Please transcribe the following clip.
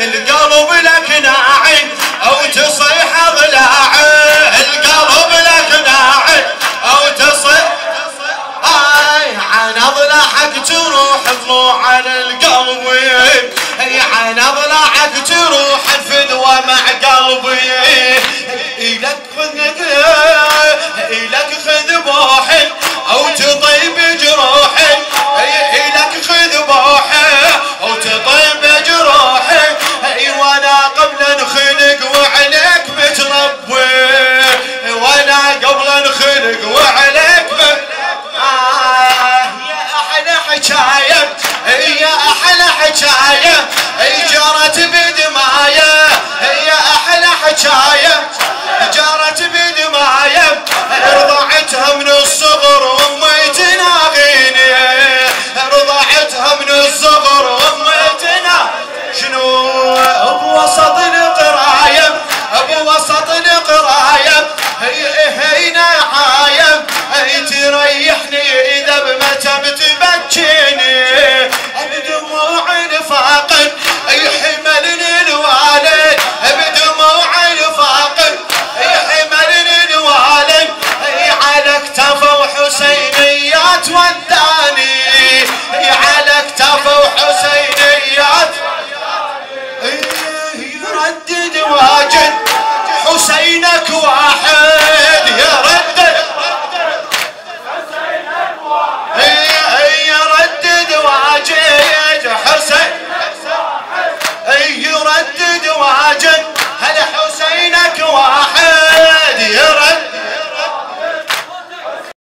القلب لك ناعي أو تصيح ضلاعي عن أضلاعك تروح ضلوع القلب. اي عن تروح الفدوة مع قلبي. حكاية يا أحلى حكاية 给我啊！